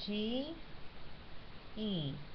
G E.